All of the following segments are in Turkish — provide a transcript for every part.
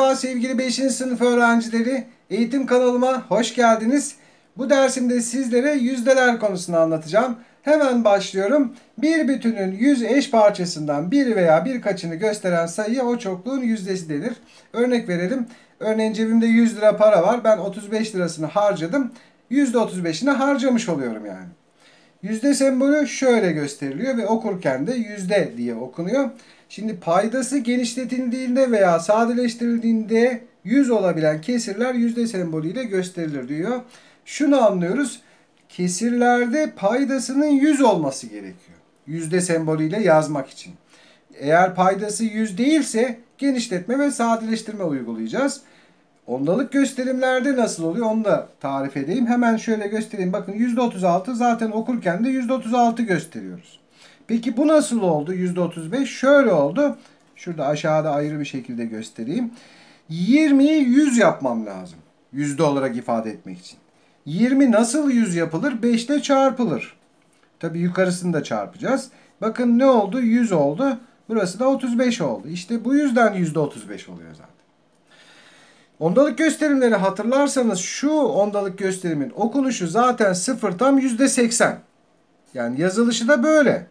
Merhaba sevgili 5. sınıf öğrencileri. Eğitim kanalıma hoş geldiniz. Bu dersimde sizlere yüzdeler konusunu anlatacağım. Hemen başlıyorum. Bir bütünün yüz eş parçasından biri veya birkaçını gösteren sayıya o çokluğun yüzdesi denir. Örnek verelim. Örneğin cebimde 100 lira para var. Ben 35 lirasını harcadım. %35'ini harcamış oluyorum yani. Yüzde sembolü şöyle gösteriliyor ve okurken de yüzde diye okunuyor. Şimdi paydası genişletildiğinde veya sadeleştirildiğinde 100 olabilen kesirler yüzde sembolüyle gösterilir diyor. Şunu anlıyoruz. Kesirlerde paydasının 100 olması gerekiyor. Yüzde sembolüyle yazmak için. Eğer paydası 100 değilse genişletme ve sadeleştirme uygulayacağız. Ondalık gösterimlerde nasıl oluyor onu da tarif edeyim. Hemen şöyle göstereyim. Bakın %36 zaten okurken de %36 gösteriyoruz. Peki bu nasıl oldu %35? Şöyle oldu. Şurada aşağıda ayrı bir şekilde göstereyim. 20'yi 100 yapmam lazım. Yüzde olarak ifade etmek için. 20 nasıl 100 yapılır? 5 ile çarpılır. Tabi yukarısını da çarpacağız. Bakın ne oldu? 100 oldu. Burası da 35 oldu. İşte bu yüzden %35 oluyor zaten. Ondalık gösterimleri hatırlarsanız şu ondalık gösterimin okunuşu zaten 0 tam %80. Yani yazılışı da böyle.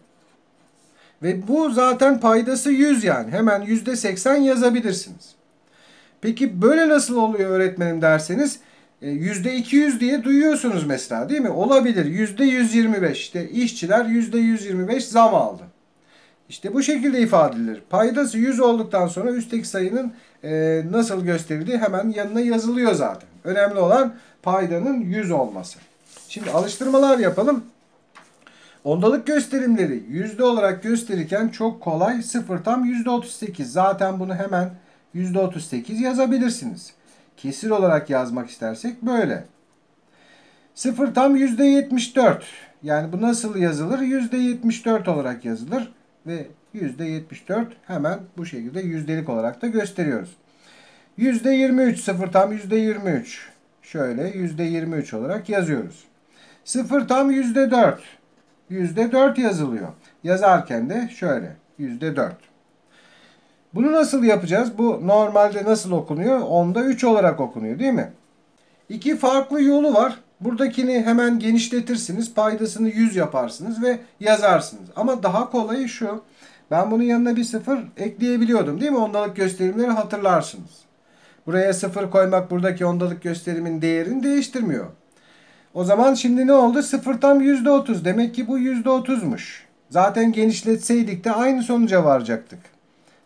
Ve bu zaten paydası 100 yani. Hemen %80 yazabilirsiniz. Peki böyle nasıl oluyor öğretmenim derseniz %200 e, diye duyuyorsunuz mesela değil mi? Olabilir. %125 işte işçiler %125 zam aldı. İşte bu şekilde ifade edilir. Paydası 100 olduktan sonra üstteki sayının e, nasıl gösterildiği hemen yanına yazılıyor zaten. Önemli olan paydanın 100 olması. Şimdi alıştırmalar yapalım. Ondalık gösterimleri yüzde olarak gösterirken çok kolay. 0 tam yüzde 38. Zaten bunu hemen yüzde 38 yazabilirsiniz. Kesir olarak yazmak istersek böyle. 0 tam yüzde 74. Yani bu nasıl yazılır? Yüzde 74 olarak yazılır. Ve %74 hemen bu şekilde yüzdelik olarak da gösteriyoruz. %23 sıfır tam %23. Şöyle %23 olarak yazıyoruz. Sıfır tam %4. %4 yazılıyor. Yazarken de şöyle %4. Bunu nasıl yapacağız? Bu normalde nasıl okunuyor? Onda 3 olarak okunuyor değil mi? İki farklı yolu var. Buradakini hemen genişletirsiniz. Paydasını 100 yaparsınız ve yazarsınız. Ama daha kolayı şu. Ben bunun yanına bir sıfır ekleyebiliyordum değil mi? Ondalık gösterimleri hatırlarsınız. Buraya sıfır koymak buradaki ondalık gösterimin değerini değiştirmiyor. O zaman şimdi ne oldu? Sıfır tam %30. Demek ki bu %30'muş. Zaten genişletseydik de aynı sonuca varacaktık.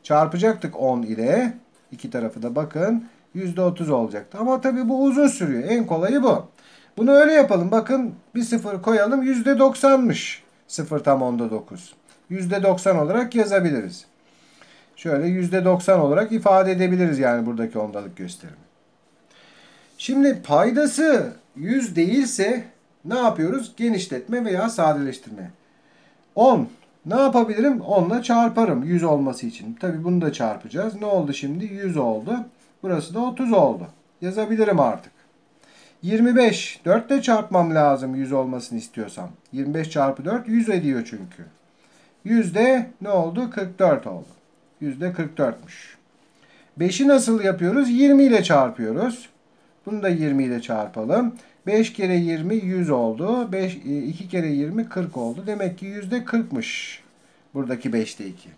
Çarpacaktık 10 ile. İki tarafı da bakın. %30 olacaktı. Ama tabii bu uzun sürüyor. En kolayı bu. Bunu öyle yapalım. Bakın bir sıfır koyalım. %90'mış. Sıfır tam onda 9. %90 olarak yazabiliriz. Şöyle %90 olarak ifade edebiliriz yani buradaki ondalık gösterimi. Şimdi paydası 100 değilse ne yapıyoruz? Genişletme veya sadeleştirme. 10. Ne yapabilirim? 10 ile çarparım 100 olması için. Tabi bunu da çarpacağız. Ne oldu şimdi? 100 oldu. Burası da 30 oldu. Yazabilirim artık. 25. 4 ile çarpmam lazım 100 olmasını istiyorsam. 25 çarpı 4 100 ediyor çünkü. Yüzde ne oldu? 44 oldu. Yüzde 44'müş. 5'i nasıl yapıyoruz? 20 ile çarpıyoruz. Bunu da 20 ile çarpalım. 5 kere 20 100 oldu. 5, 2 kere 20 40 oldu. Demek ki yüzde 40'mış. Buradaki 5'te 2.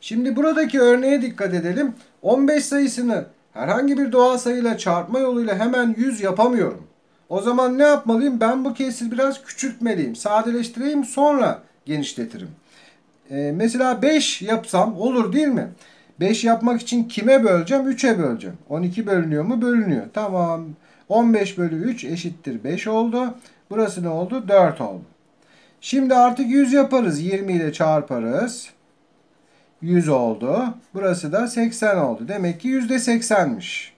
Şimdi buradaki örneğe dikkat edelim. 15 sayısını herhangi bir doğal sayıyla çarpma yoluyla hemen 100 yapamıyorum. O zaman ne yapmalıyım? Ben bu kesiri biraz küçültmeliyim. Sadeleştireyim sonra genişletirim. Ee, mesela 5 yapsam olur değil mi? 5 yapmak için kime böleceğim? 3'e böleceğim. 12 bölünüyor mu? Bölünüyor. Tamam. 15 bölü 3 eşittir 5 oldu. Burası ne oldu? 4 oldu. Şimdi artık 100 yaparız. 20 ile çarparız. 100 oldu. Burası da 80 oldu. Demek ki %80'miş.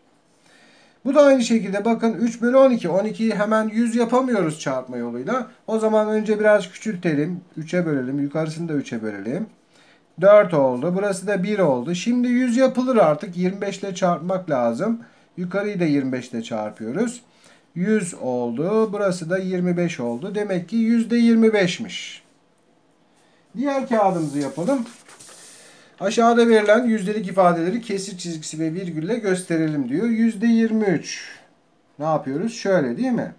Bu da aynı şekilde bakın 3 bölü 12. 12'yi hemen 100 yapamıyoruz çarpma yoluyla. O zaman önce biraz küçültelim. 3'e bölelim. Yukarısını da 3'e bölelim. 4 oldu. Burası da 1 oldu. Şimdi 100 yapılır artık. 25 ile çarpmak lazım. Yukarıyı da 25 ile çarpıyoruz. 100 oldu. Burası da 25 oldu. Demek ki %25'miş. Diğer kağıdımızı yapalım. Aşağıda verilen yüzdelik ifadeleri kesir çizgisi ve virgülle gösterelim diyor. Yüzde 23. Ne yapıyoruz? Şöyle değil mi?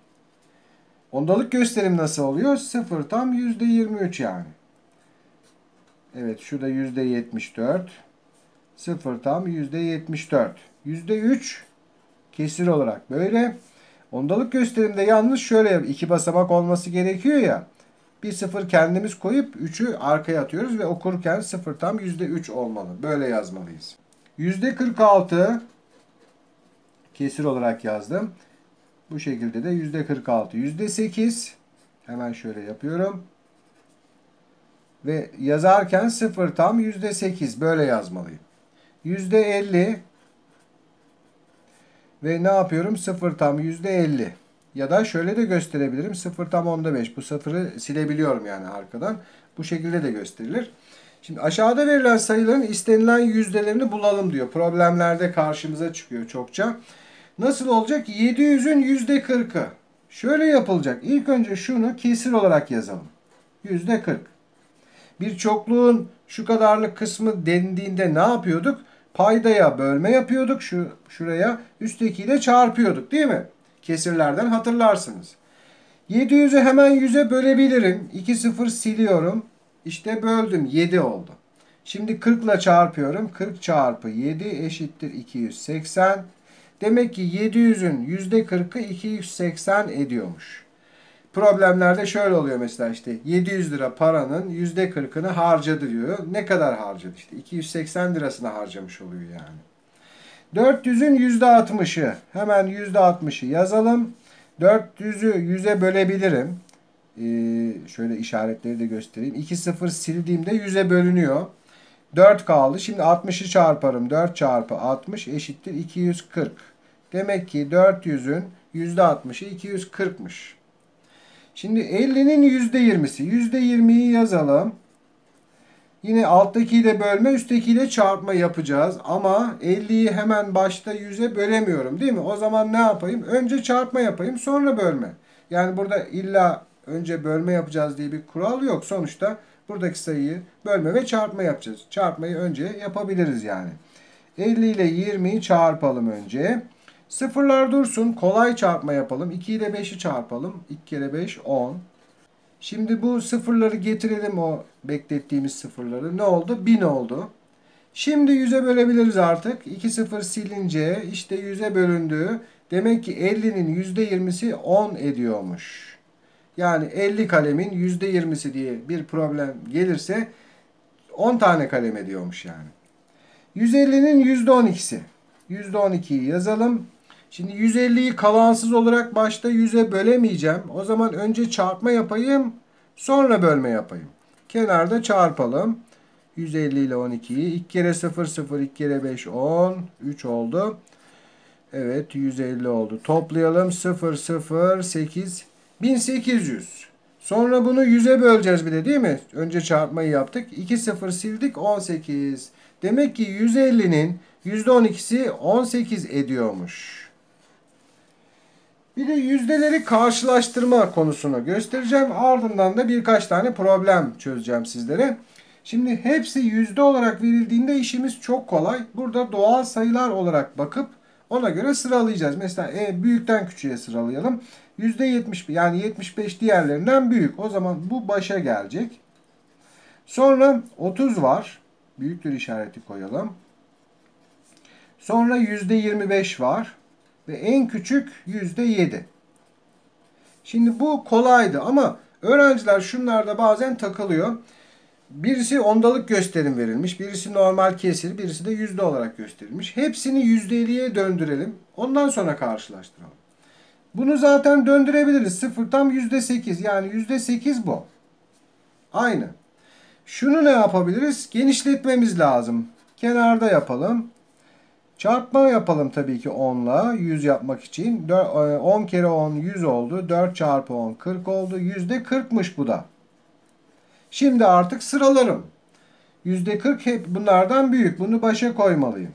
Ondalık gösterim nasıl oluyor? 0 tam yüzde 23 yani. Evet şurada yüzde 74. 0 tam yüzde 74. Yüzde 3 kesir olarak böyle. Ondalık gösterimde yalnız şöyle iki basamak olması gerekiyor ya. Bir sıfır kendimiz koyup 3'ü arkaya atıyoruz ve okurken sıfır tam %3 olmalı. Böyle yazmalıyız. %46 kesir olarak yazdım. Bu şekilde de %46. %8 hemen şöyle yapıyorum. Ve yazarken sıfır tam %8 böyle yazmalıyım. %50 ve ne yapıyorum? 0 tam %50. Ya da şöyle de gösterebilirim. 0 tam onda 5. Bu sıfırı silebiliyorum yani arkadan. Bu şekilde de gösterilir. Şimdi aşağıda verilen sayıların istenilen yüzdelerini bulalım diyor. Problemlerde karşımıza çıkıyor çokça. Nasıl olacak? 700'ün %40'ı. Şöyle yapılacak. İlk önce şunu kesir olarak yazalım. %40. Bir çokluğun şu kadarlık kısmı dendiğinde ne yapıyorduk? Paydaya bölme yapıyorduk şu şuraya. Üsttekiyle çarpıyorduk değil mi? Kesirlerden hatırlarsınız. 700'ü hemen 100'e bölebilirim. 2 sıfır siliyorum. İşte böldüm. 7 oldu. Şimdi 40 ile çarpıyorum. 40 çarpı 7 eşittir 280. Demek ki 700'ün %40'ı 280 ediyormuş. Problemlerde şöyle oluyor mesela işte 700 lira paranın %40'ını harcadı diyor. Ne kadar harcadı işte 280 lirasını harcamış oluyor yani. 400'ün %60'ı hemen %60'ı yazalım. 400'ü 100'e bölebilirim. Ee, şöyle işaretleri de göstereyim. 2 0 sildiğimde 100'e bölünüyor. 4 kaldı. Şimdi 60'ı çarparım. 4 çarpı 60 eşittir 240. Demek ki 400'ün %60'ı 240'mış. Şimdi 50'nin %20'si. %20'yi yazalım. Yine alttakiyle bölme, üsttekiyle çarpma yapacağız. Ama 50'yi hemen başta 100'e bölemiyorum değil mi? O zaman ne yapayım? Önce çarpma yapayım, sonra bölme. Yani burada illa önce bölme yapacağız diye bir kural yok. Sonuçta buradaki sayıyı bölme ve çarpma yapacağız. Çarpmayı önce yapabiliriz yani. 50 ile 20'yi çarpalım önce. Sıfırlar dursun. Kolay çarpma yapalım. 2 ile 5'i çarpalım. 2 kere 5 10. Şimdi bu sıfırları getirelim o beklettiğimiz sıfırları. Ne oldu? 1000 oldu. Şimdi 100'e bölebiliriz artık. 2 sıfır silince işte 100'e bölündü. Demek ki 50'nin %20'si 10 ediyormuş. Yani 50 kalemin %20'si diye bir problem gelirse 10 tane kalem ediyormuş yani. 150'nin %12'si. %12'yi yazalım. Şimdi 150'yi kalansız olarak başta 100'e bölemeyeceğim. O zaman önce çarpma yapayım. Sonra bölme yapayım. Kenarda çarpalım. 150 ile 12'yi. 2 kere 0 0 2 kere 5 10. 3 oldu. Evet 150 oldu. Toplayalım. 0 0 8 1800. Sonra bunu 100'e böleceğiz bir de değil mi? Önce çarpmayı yaptık. 2 0 sildik 18. Demek ki 150'nin %12'si 18 ediyormuş. Bir de yüzdeleri karşılaştırma konusunu göstereceğim. Ardından da birkaç tane problem çözeceğim sizlere. Şimdi hepsi yüzde olarak verildiğinde işimiz çok kolay. Burada doğal sayılar olarak bakıp ona göre sıralayacağız. Mesela e, büyükten küçüğe sıralayalım. Yüzde 70 yani 75 diğerlerinden büyük. O zaman bu başa gelecek. Sonra 30 var. Büyüktür işareti koyalım. Sonra yüzde 25 var ve en küçük yüzde yedi. Şimdi bu kolaydı ama öğrenciler şunlarda bazen takılıyor. Birisi ondalık gösterim verilmiş, birisi normal kesir, birisi de yüzde olarak gösterilmiş. Hepsini yüzdeliğe döndürelim. Ondan sonra karşılaştıralım. Bunu zaten döndürebiliriz. Sıfır tam yüzde sekiz. Yani yüzde sekiz bu. Aynı. Şunu ne yapabiliriz? Genişletmemiz lazım. Kenarda yapalım. Çarpma yapalım tabii ki 10'la 100 yapmak için. 10 e, kere 10 100 oldu. 4 çarpı 10 40 oldu. Yüzde 40'mış bu da. Şimdi artık sıralarım. Yüzde 40 hep bunlardan büyük. Bunu başa koymalıyım.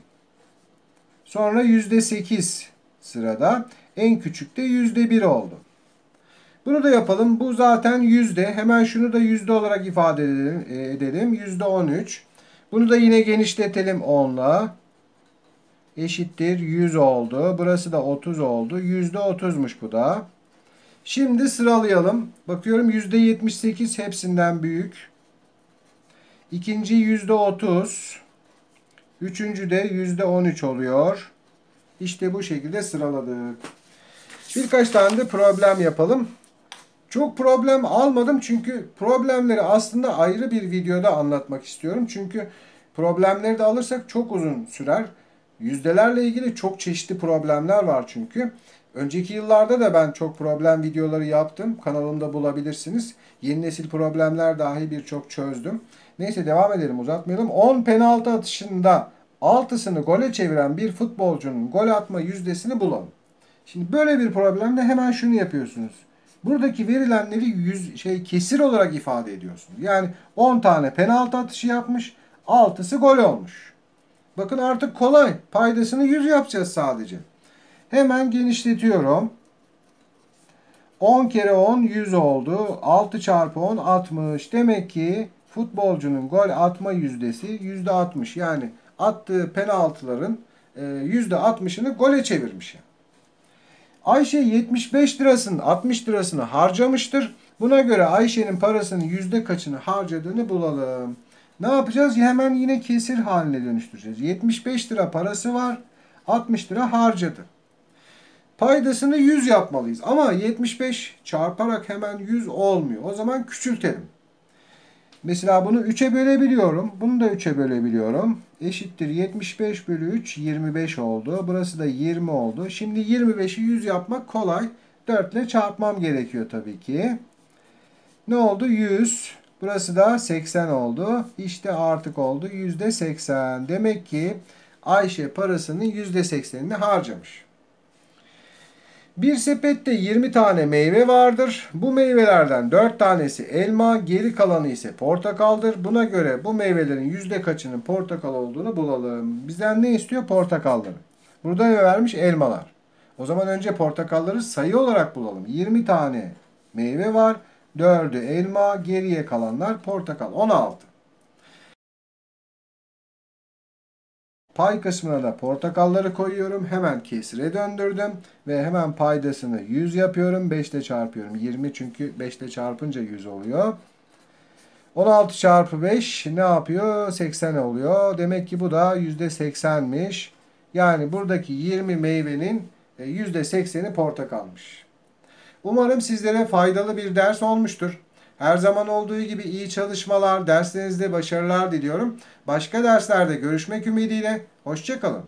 Sonra yüzde 8 sırada. En küçük de yüzde 1 oldu. Bunu da yapalım. Bu zaten yüzde. Hemen şunu da yüzde olarak ifade edelim. Yüzde 13. Bunu da yine genişletelim 10'la. Eşittir 100 oldu. Burası da 30 oldu. %30'muş bu da. Şimdi sıralayalım. Bakıyorum %78 hepsinden büyük. İkinci %30. Üçüncü de %13 oluyor. İşte bu şekilde sıraladık. Birkaç tane de problem yapalım. Çok problem almadım çünkü problemleri aslında ayrı bir videoda anlatmak istiyorum. Çünkü problemleri de alırsak çok uzun sürer. Yüzdelerle ilgili çok çeşitli problemler var çünkü. Önceki yıllarda da ben çok problem videoları yaptım. Kanalımda bulabilirsiniz. Yeni nesil problemler dahi birçok çözdüm. Neyse devam edelim uzatmayalım. 10 penaltı atışında 6'sını gole çeviren bir futbolcunun gol atma yüzdesini bulalım. Şimdi böyle bir problemde hemen şunu yapıyorsunuz. Buradaki verilenleri yüz, şey kesir olarak ifade ediyorsunuz. Yani 10 tane penaltı atışı yapmış, 6'sı gol olmuş. Bakın artık kolay. Paydasını 100 yapacağız sadece. Hemen genişletiyorum. 10 kere 10 100 oldu. 6 çarpı 10 60. Demek ki futbolcunun gol atma yüzdesi %60. Yani attığı penaltıların %60'ını e, gole çevirmiş. Ayşe 75 lirasının 60 lirasını harcamıştır. Buna göre Ayşe'nin parasının yüzde kaçını harcadığını bulalım. Ne yapacağız? Hemen yine kesir haline dönüştüreceğiz. 75 lira parası var. 60 lira harcadı. Paydasını 100 yapmalıyız. Ama 75 çarparak hemen 100 olmuyor. O zaman küçültelim. Mesela bunu 3'e bölebiliyorum. Bunu da 3'e bölebiliyorum. Eşittir 75 bölü 3 25 oldu. Burası da 20 oldu. Şimdi 25'i 100 yapmak kolay. 4 ile çarpmam gerekiyor tabii ki. Ne oldu? 100. Burası da 80 oldu. İşte artık oldu. %80. Demek ki Ayşe parasının %80'ini harcamış. Bir sepette 20 tane meyve vardır. Bu meyvelerden 4 tanesi elma, geri kalanı ise portakaldır. Buna göre bu meyvelerin yüzde kaçının portakal olduğunu bulalım. Bizden ne istiyor? Portakalları. Burada ne vermiş? Elmalar. O zaman önce portakalları sayı olarak bulalım. 20 tane meyve var. 4'ü elma, geriye kalanlar portakal. 16. Pay kısmına da portakalları koyuyorum. Hemen kesire döndürdüm. Ve hemen paydasını 100 yapıyorum. 5 ile çarpıyorum. 20 çünkü 5 ile çarpınca 100 oluyor. 16 çarpı 5 ne yapıyor? 80 oluyor. Demek ki bu da %80'miş. Yani buradaki 20 meyvenin %80'i e, portakalmış. Umarım sizlere faydalı bir ders olmuştur. Her zaman olduğu gibi iyi çalışmalar, derslerinizde başarılar diliyorum. Başka derslerde görüşmek ümidiyle. Hoşçakalın.